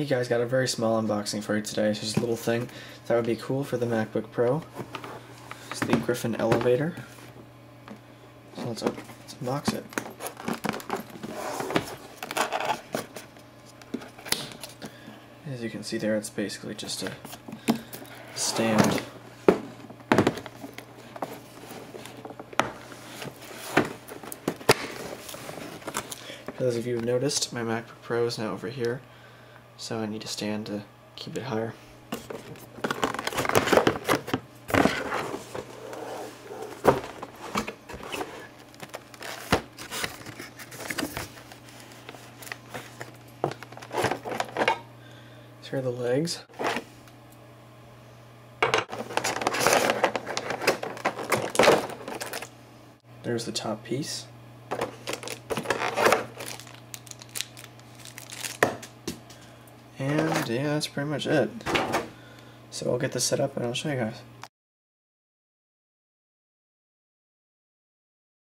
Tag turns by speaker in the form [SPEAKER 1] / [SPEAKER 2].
[SPEAKER 1] Hey guys, got a very small unboxing for you today. It's just a little thing that would be cool for the MacBook Pro. It's the Griffin Elevator. So let's, open, let's unbox it. As you can see there, it's basically just a stand. For those of you who have noticed, my MacBook Pro is now over here, so I need to stand to keep it higher. here are the legs. There's the top piece. And yeah, that's pretty much it. So I'll get this set up and I'll show you guys.